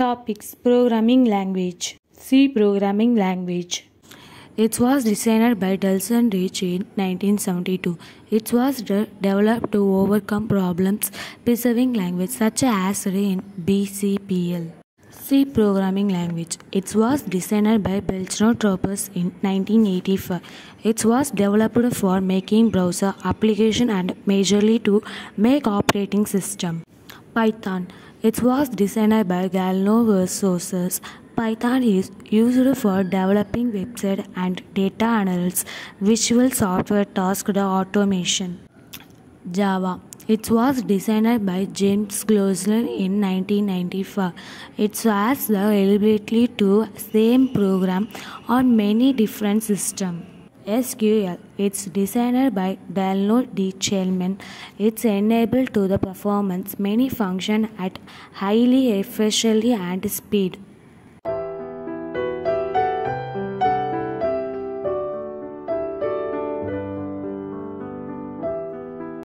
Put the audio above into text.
Topics Programming Language C Programming Language it was designed by Dennis Ritchie in 1972. It was de- developed to overcome problems preserving language such as in BCPL. C programming language. It was designed by Bjarne Stroustrup in 1985. It was developed for making browser application and majorly to make operating system. Python. It was designed by Galno Resources. Python is used for developing website and data analysis, visual software task automation. Java. It was designed by James Gosling in 1995. It has the ability to same program on many different systems. SQL. It's designed by Donald D. Chamberlin. It's enabled to the performance many function at highly efficiently and speed.